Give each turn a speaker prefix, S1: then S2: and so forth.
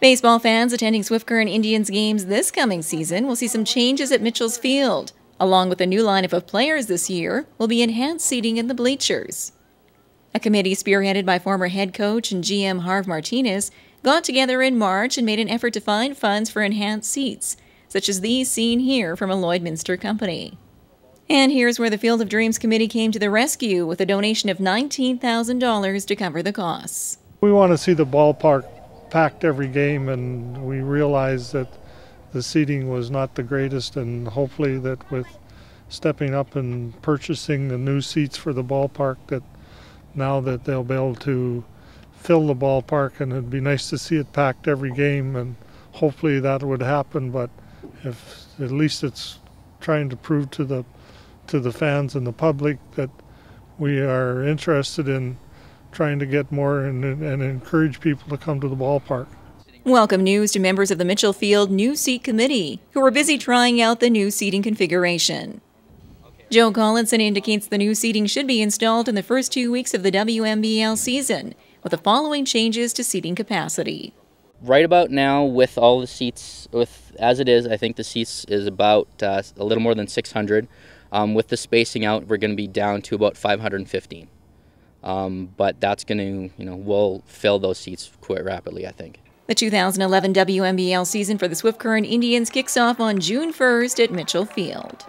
S1: Baseball fans attending Swift Current Indians games this coming season will see some changes at Mitchell's Field. Along with a new lineup of players this year, will be enhanced seating in the bleachers. A committee spearheaded by former head coach and GM Harv Martinez got together in March and made an effort to find funds for enhanced seats, such as these seen here from a Lloydminster company. And here's where the Field of Dreams committee came to the rescue with a donation of $19,000 to cover the costs.
S2: We want to see the ballpark packed every game, and we realized that the seating was not the greatest, and hopefully that with stepping up and purchasing the new seats for the ballpark, that now that they'll be able to fill the ballpark, and it'd be nice to see it packed every game, and hopefully that would happen. But if at least it's trying to prove to the to the fans and the public that we are interested in trying to get more and, and encourage people to come to the ballpark.
S1: Welcome news to members of the Mitchell Field New Seat Committee, who are busy trying out the new seating configuration. Joe Collinson indicates the new seating should be installed in the first two weeks of the WMBL season, with the following changes to seating capacity.
S3: Right about now, with all the seats, with as it is, I think the seats is about uh, a little more than 600. Um, with the spacing out, we're going to be down to about 515. Um, but that's going to, you know, we'll fill those seats quite rapidly, I think.
S1: The 2011 WMBL season for the Swift Current Indians kicks off on June 1st at Mitchell Field.